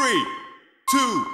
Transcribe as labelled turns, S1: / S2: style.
S1: three, two,